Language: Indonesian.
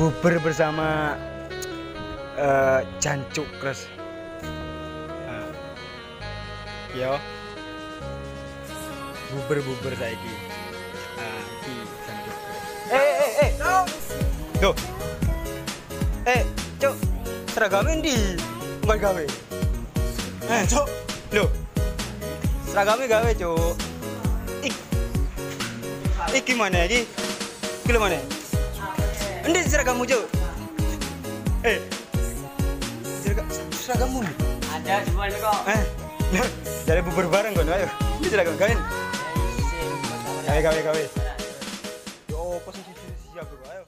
Buber bersama eh Jancuk Kres. Nah. Yo. Buber-buber saiki. Ah, iki Jancuk Kres. Eh eh eh. Loh. Eh, Cuk. Seragamnya ndi? Mbak gawe. Eh, Cuk. Loh. Seragamnya gawe, Cuk. Ik. Iki mana iki? Iki lho mana? Endi seragammu, Cuk? Eh. Seragam seragammu. Ada semua ini kok. Eh. Dari bubur bareng kon, ayo. Ini seragam kalian. Gawe gawe gawe. Yo, posisi siap. Ayo.